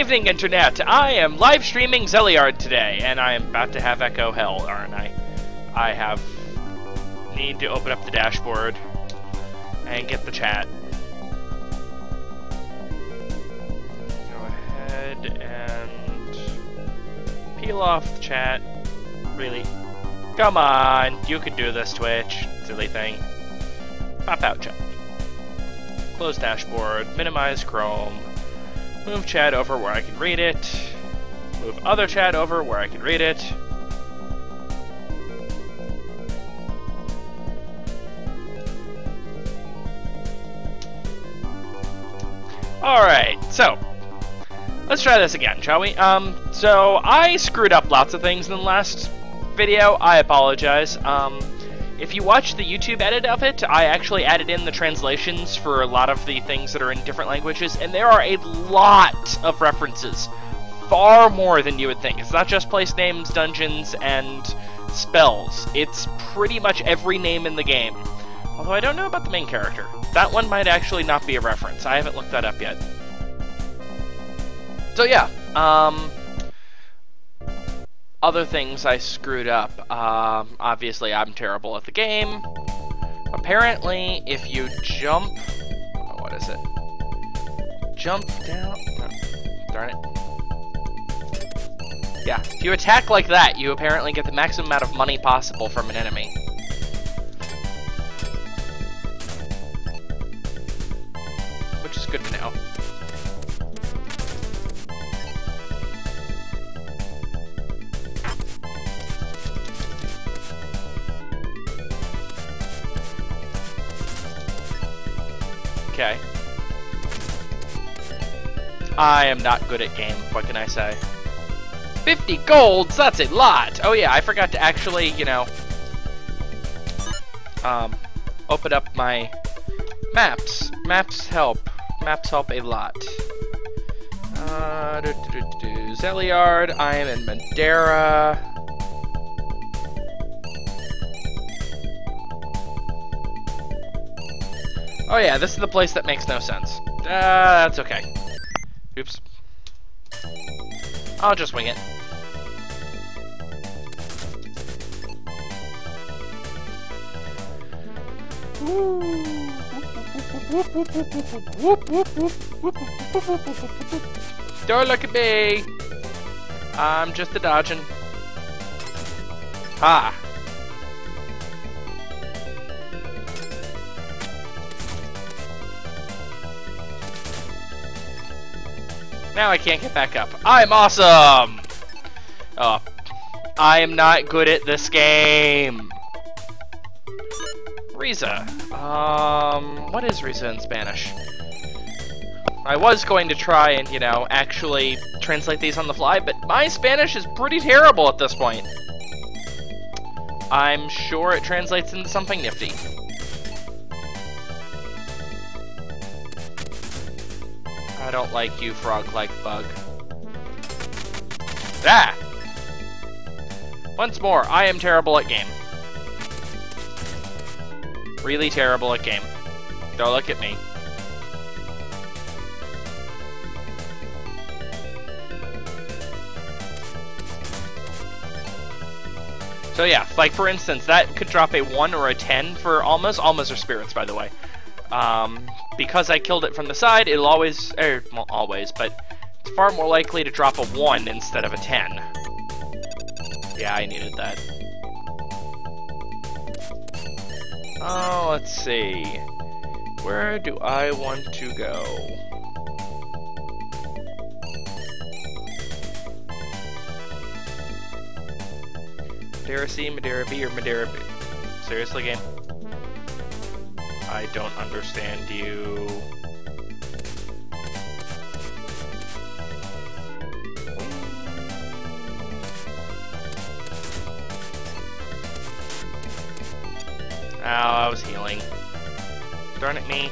evening, Internet! I am live streaming Zeliard today, and I am about to have Echo Hell, aren't I? I have... need to open up the dashboard and get the chat. Go ahead and peel off the chat. Really? Come on, you can do this, Twitch. Silly thing. Pop out chat. Close dashboard, minimize Chrome, move chat over where I can read it, move other chat over where I can read it. Alright, so, let's try this again, shall we? Um, so, I screwed up lots of things in the last video, I apologize. Um, if you watch the YouTube edit of it, I actually added in the translations for a lot of the things that are in different languages, and there are a lot of references. Far more than you would think. It's not just place names, dungeons, and spells. It's pretty much every name in the game. Although I don't know about the main character. That one might actually not be a reference. I haven't looked that up yet. So yeah, um, other things I screwed up. Um, obviously, I'm terrible at the game. Apparently, if you jump... Oh, what is it? Jump down... No, darn it. Yeah, if you attack like that, you apparently get the maximum amount of money possible from an enemy. Which is good to know. Okay. I am not good at game, what can I say? 50 golds, that's a lot! Oh yeah, I forgot to actually, you know, um, open up my maps. Maps help. Maps help a lot. Uh, Zeliard, I am in Madera. Oh yeah, this is the place that makes no sense. Uh, that's okay. Oops. I'll just wing it. Don't look at me! I'm just a dodging. Ha! Now I can't get back up. I'm awesome! Oh. I am not good at this game. Riza. Um, what is Riza in Spanish? I was going to try and, you know, actually translate these on the fly, but my Spanish is pretty terrible at this point. I'm sure it translates into something nifty. I don't like you, frog-like bug. Ah! Once more, I am terrible at game. Really terrible at game. Don't look at me. So yeah, like for instance, that could drop a 1 or a 10 for Almas. Almas are spirits, by the way. Um, because I killed it from the side, it'll always, er, well, always, but it's far more likely to drop a 1 instead of a 10. Yeah, I needed that. Oh, let's see. Where do I want to go? Madera C, Madera B, or Madera B? Seriously, game? I don't understand you. Oh, I was healing. Darn it me.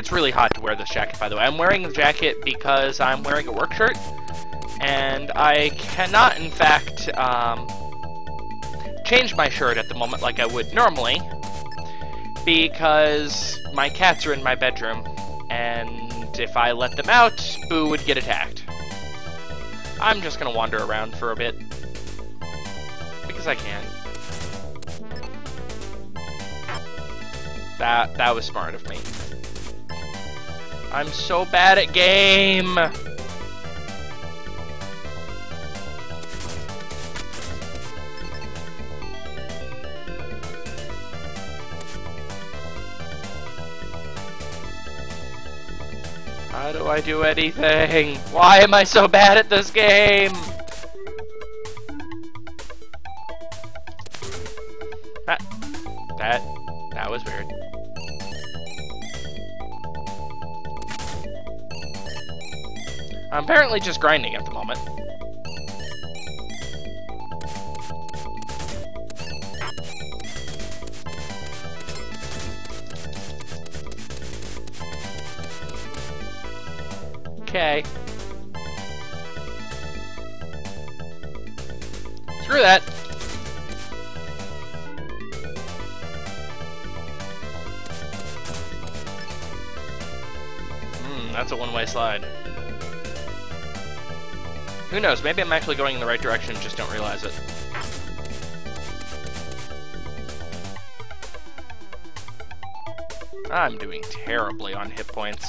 It's really hot to wear this jacket, by the way. I'm wearing the jacket because I'm wearing a work shirt, and I cannot, in fact, um, change my shirt at the moment like I would normally because my cats are in my bedroom, and if I let them out, Boo would get attacked. I'm just gonna wander around for a bit. Because I can. That, that was smart of me. I'm so bad at game! How do I do anything? Why am I so bad at this game? That, that, that was weird. I'm apparently just grinding at the moment. Okay. Screw that. Hmm, that's a one-way slide. Who knows, maybe I'm actually going in the right direction, just don't realize it. I'm doing terribly on hit points.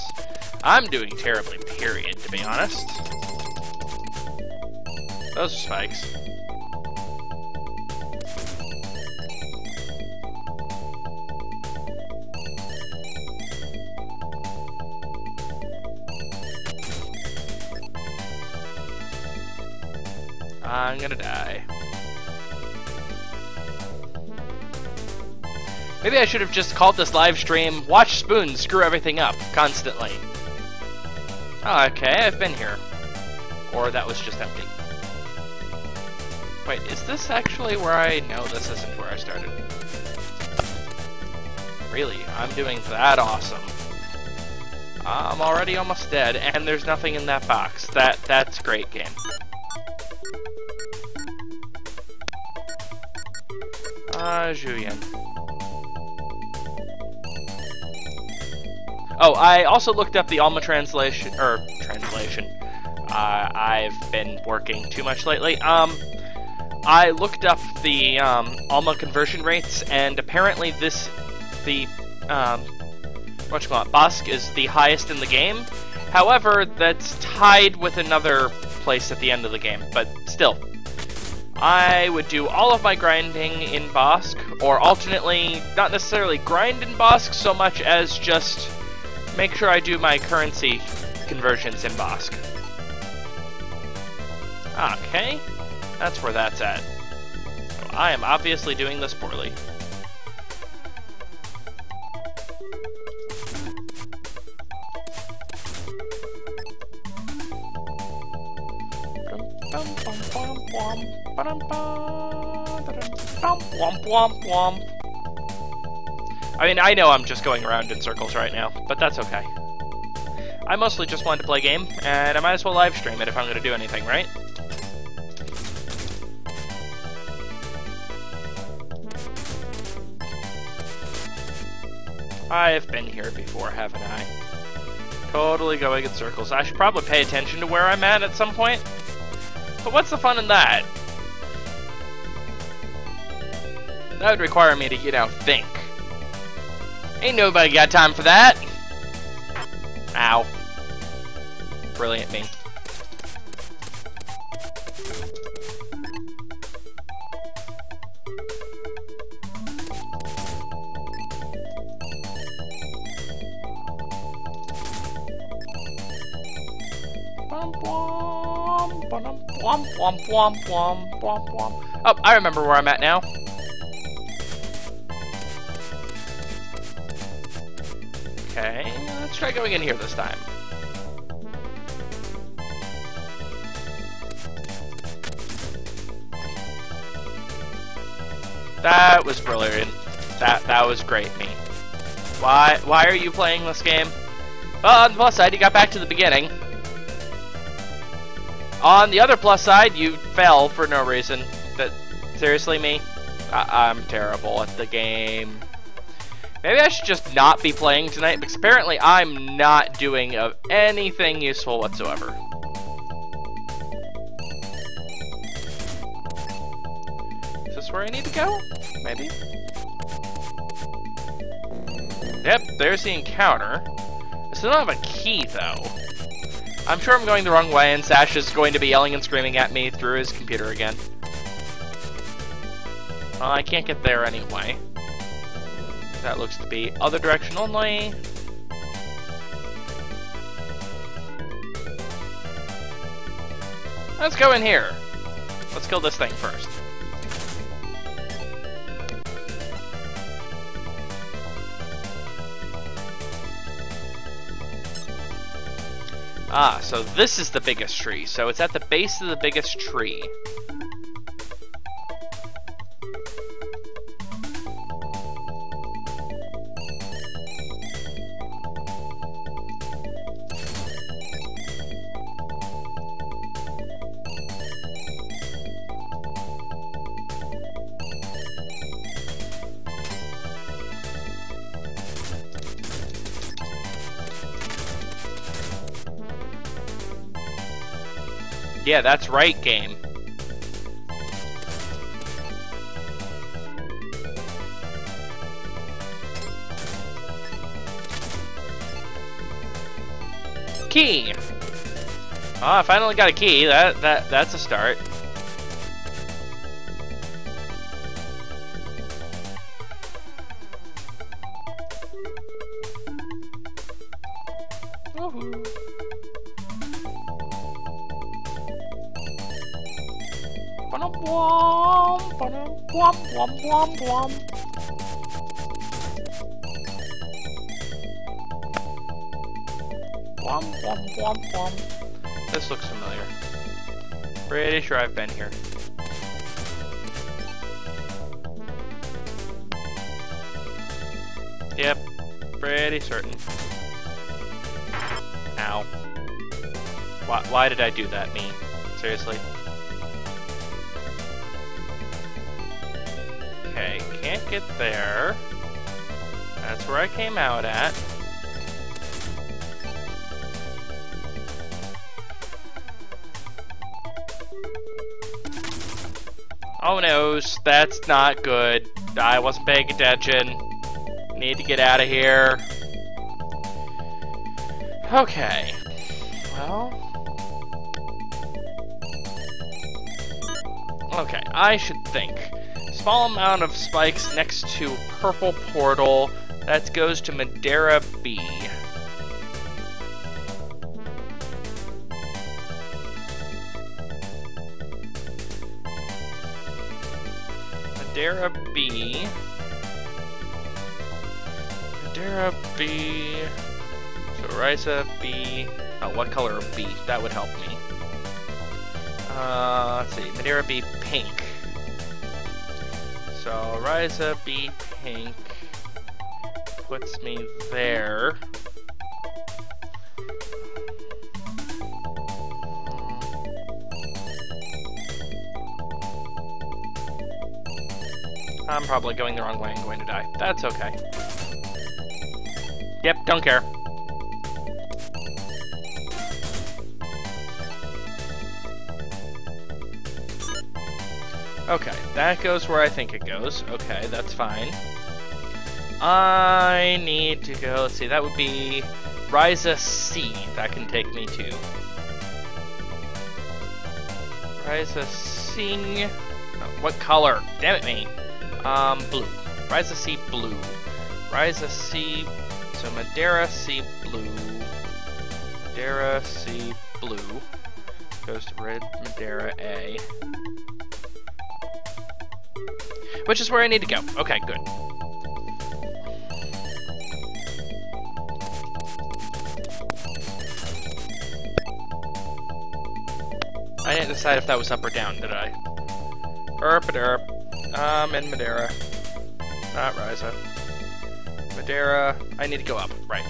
I'm doing terribly, period, to be honest. Those are spikes. I'm gonna die. Maybe I should have just called this live stream Watch Spoon Screw Everything Up constantly. Oh, okay, I've been here. Or that was just empty. Wait, is this actually where I... No, this isn't where I started. Really, I'm doing that awesome. I'm already almost dead, and there's nothing in that box. That That's great game. Uh, Julian. Oh, I also looked up the Alma translation, or translation. Uh, I've been working too much lately. Um, I looked up the um, Alma conversion rates, and apparently this, the, um, what you call it, Bosque is the highest in the game. However, that's tied with another place at the end of the game, but still. I would do all of my grinding in Bosque, or alternately, not necessarily grind in Bosque so much as just make sure I do my currency conversions in Bosque. Okay, that's where that's at. I am obviously doing this poorly. Womp womp womp. I mean, I know I'm just going around in circles right now, but that's okay. I mostly just wanted to play a game, and I might as well live stream it if I'm going to do anything, right? I've been here before, haven't I? Totally going in circles. I should probably pay attention to where I'm at at some point. But what's the fun in that? That would require me to, you know, think. Ain't nobody got time for that. Ow. Brilliant me. Oh, I remember where I'm at now. Try going in here this time. That was brilliant. That that was great, me. Why why are you playing this game? Well, on the plus side, you got back to the beginning. On the other plus side, you fell for no reason. That seriously, me? I I'm terrible at the game. Maybe I should just not be playing tonight, because apparently I'm not doing of anything useful whatsoever. Is this where I need to go? Maybe? Yep, there's the encounter. I still don't have a key, though. I'm sure I'm going the wrong way, and Sash is going to be yelling and screaming at me through his computer again. Well, I can't get there anyway. That looks to be other direction only. Let's go in here. Let's kill this thing first. Ah, so this is the biggest tree. So it's at the base of the biggest tree. Yeah, that's right, game. Key! Oh, I finally got a key. That that that's a start. Womp womp womp womp. This looks familiar. Pretty sure I've been here. Yep, pretty certain. Ow. Why, why did I do that, me? Seriously? Okay, can't get there. That's where I came out at. Oh noes, that's not good. I wasn't paying attention. Need to get out of here. Okay. Well... Okay, I should think small amount of spikes next to purple portal. That goes to Madera B. Madera B. Madera B. So Riza B. Oh, what color of B? That would help me. Uh, let's see. Madera B pink. So Riza B pink puts me there. I'm probably going the wrong way and going to die. That's okay. Yep, don't care. Okay, that goes where I think it goes. Okay, that's fine. I need to go, let's see, that would be Riza C. That can take me to. Riza. Oh, what color? Damn it, me. Um, blue. Riza C blue. Riza C. So Madera C blue. Madera C blue. Goes to red Madera A. Which is where I need to go. Okay, good. I didn't decide if that was up or down, did I? Erp derp. Um, in Madera. Not Riza. Madera. I need to go up. Right.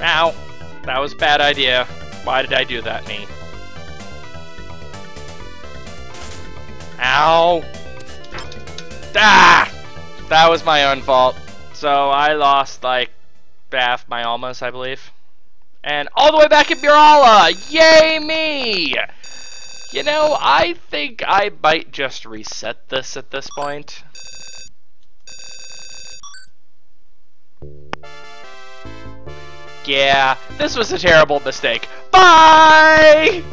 Ow. That was a bad idea. Why did I do that, me? Ow! Ah! That was my own fault. So I lost, like, half my almas, I believe. And all the way back at Burala! Yay me! You know, I think I might just reset this at this point. Yeah, this was a terrible mistake. Bye!